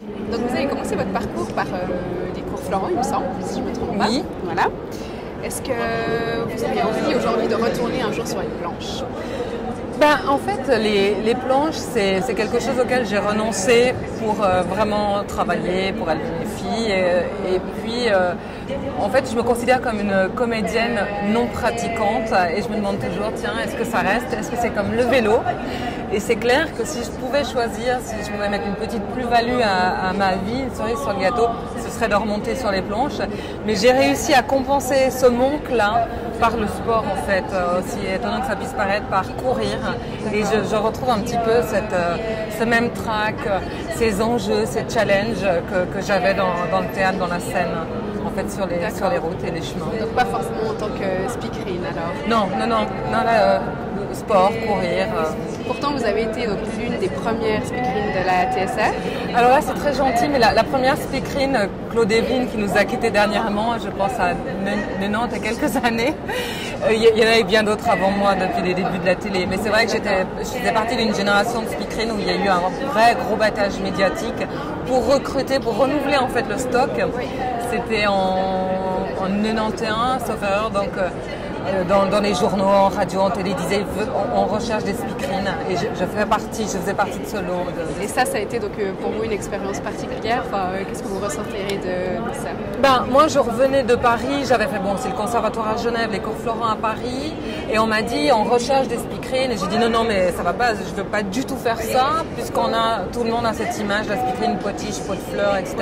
Donc vous avez commencé votre parcours par des cours Florent, il me semble, si je ne me trompe pas. Oui. Voilà. Est-ce que vous avez envie aujourd'hui de retourner un jour sur une planche? Ben, en fait, les, planches, c'est quelque chose auquel j'ai renoncé pour euh, vraiment travailler, pour élever mes filles. Et, puis, euh, en fait, je me considère comme une comédienne non pratiquante et je me demande toujours, tiens, est-ce que ça reste? Est-ce que c'est comme le vélo? Et c'est clair que si je pouvais choisir, si je pouvais mettre une petite plus-value à, ma vie, une cerise sur le gâteau, ce serait de remonter sur les planches. Mais j'ai réussi à compenser ce manque-là par le sport en fait, euh, aussi étonnant que ça puisse paraître, par courir. Et je, retrouve un petit peu cette, euh, ce même track, euh, ces enjeux, ces challenges que, j'avais dans, le théâtre, dans la scène, en fait, sur les, sur les routes et les chemins. Donc pas forcément en tant que speakerine alors? Non, non, non, non là, sport, courir. Pourtant, vous avez été l'une des premières speakerines de la TSR. Alors là, c'est très gentil, mais la, première speakerine, Claude Evelyne, qui nous a quittés dernièrement, je pense à 90 et quelques années, euh, il y, en avait bien d'autres avant moi depuis les débuts de la télé. Mais c'est vrai que j'étais, je faisais partie d'une génération de speakerines où il y a eu un vrai gros battage médiatique pour recruter, pour renouveler en fait le stock. C'était en, en 91, sauf erreur, donc euh, dans, les journaux, en radio, en télé, disaient on, recherche des speakerines et je, fais partie, je faisais partie de ce lot. Et ça, ça a été donc euh, pour vous une expérience particulière? Enfin, euh, qu'est-ce que vous ressentirez de, ça? Ben moi, je revenais de Paris. J'avais fait bon, c'est le conservatoire à Genève, les cours Florent à Paris, et on m'a dit on recherche des speakerines. Et j'ai dit non non mais ça va pas, je veux pas du tout faire ça puisqu'on a tout le monde a cette image, la speakerine potiche, pot de fleurs, etc.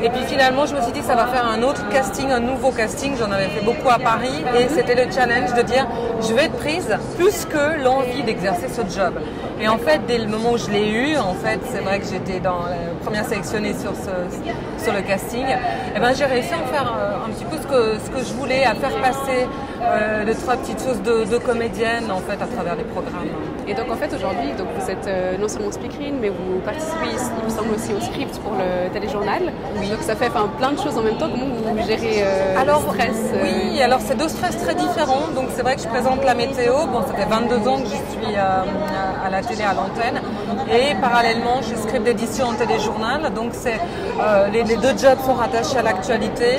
Et puis finalement, je me suis dit que ça va faire un autre casting, un nouveau casting. J'en avais fait beaucoup à Paris et c'était le challenge de dire je vais être prise plus que l'envie d'exercer ce job. Et en fait, dès le moment où je l'ai eu, en fait, c'est vrai que j'étais dans la première sélectionnée sur, sur le casting, et eh ben, j'ai réussi à en faire euh, un petit peu ce que, ce que je voulais, à faire passer euh, les trois petites choses de, de, comédienne en fait à travers les programmes. Et donc en fait aujourd'hui, donc vous êtes euh, non seulement speakerine, mais vous participez, il me semble aussi au script pour le téléjournal. Oui. Donc ça fait plein de choses en même temps. Comment vous gérez alors, le stress Oui, alors c'est deux stress très différents. Donc c'est vrai que je présente la météo. Bon, ça fait 22 ans que je suis à la télé à l'antenne. Et parallèlement, je script d'édition en téléjournal. Donc c'est euh, les, deux jobs sont rattachés à l'actualité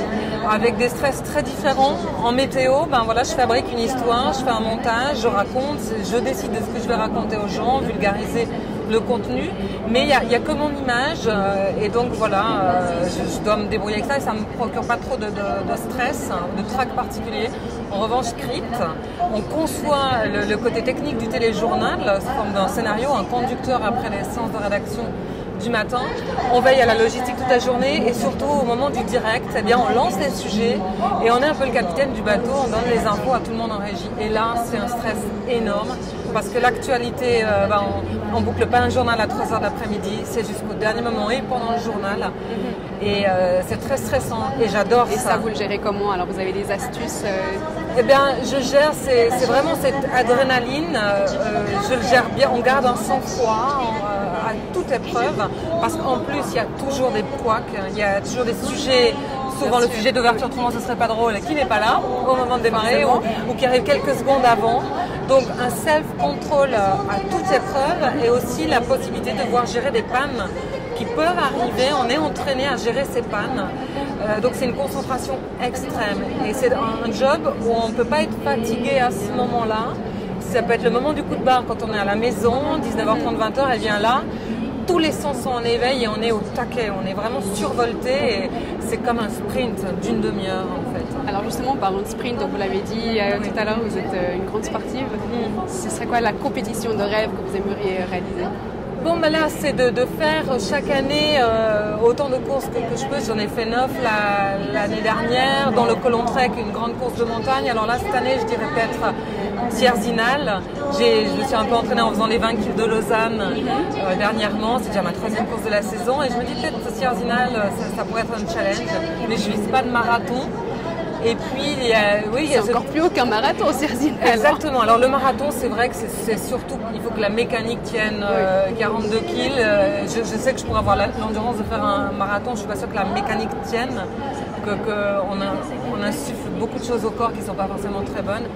avec des stress très différents. En météo, ben voilà, je fabrique une histoire, je fais un montage, je raconte, je décide de ce que je vais raconter aux gens, vulgariser le contenu, mais il n'y a, que mon image euh, et donc voilà, euh, je, dois me débrouiller avec ça et ça ne me procure pas trop de, stress, de trac particulier. En revanche, script, on conçoit le, côté technique du téléjournal sous forme d'un scénario, un conducteur après les séances de rédaction du matin. On veille à la logistique toute la journée et surtout au moment du direct, eh on lance les sujets et on est un peu le capitaine du bateau, on donne les infos à tout le monde en régie. Et là, c'est un stress énorme parce que l'actualité, euh, bah, on, ne boucle pas un journal à 3h d'après-midi, c'est jusqu'au dernier moment et pendant le journal. Mhm. Et euh, c'est très stressant et j'adore ça. Et ça, vous le gérez comment? Alors vous avez des astuces euh? Eh bien, je gère, c'est vraiment cette adrénaline, je le gère bien, on garde un sang-froid à toute épreuve, parce qu'en plus, il y a toujours des poids, il y a toujours des sujets souvent le sujet d'ouverture, le ce serait pas drôle, qui n'est pas là au moment de démarrer ou, qui arrive quelques secondes avant. Donc un self-control à toute épreuve et aussi la possibilité de voir gérer des pannes qui peuvent arriver. On est entraîné à gérer ces pannes. Euh, donc c'est une concentration extrême et c'est un job où on ne peut pas être fatigué à ce moment-là. Ça peut être le moment du coup de barre quand on est à la maison, 19h30, 20h, elle vient là tous les sens sont en éveil et on est au taquet, on est vraiment survolté et c'est comme un sprint d'une demi-heure en fait. Alors justement, parlons de sprint, donc vous l'avez dit euh, tout à l'heure, vous êtes euh, une grande sportive. Ce serait quoi la compétition de rêve que vous aimeriez réaliser? Bon, ben là, c'est de, faire chaque année euh, autant de courses que, je peux. J'en ai fait neuf l'année dernière. Dans le Colon Trek, une grande course de montagne. Alors là, cette année, je dirais peut-être Tierzinal. Je me suis un peu entraînée en faisant les 20 km de Lausanne euh, dernièrement. C'est déjà ma troisième course de la saison. Et je me dis peut-être Tierzinal, ça, ça pourrait être un challenge. Mais je ne vise pas de marathon. Et puis, il y a, oui, c'est encore plus haut qu'un marathon, Exactement. Alors, le marathon, c'est vrai que c'est surtout, il faut que la mécanique tienne 42 euh, kg. Euh, je, sais que je pourrais avoir l'endurance de faire un marathon. Je suis pas sûre que la mécanique tienne, qu'on on insuffle beaucoup de choses au corps qui ne sont pas forcément très bonnes.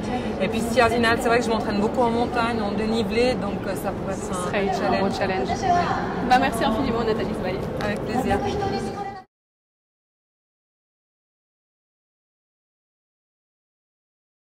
Et puis Stiazinal, c'est vrai que je m'entraîne beaucoup en montagne, en dénivelé, donc ça pourrait être un, challenge. Un challenge. Bah, merci infiniment Nathalie Avec plaisir.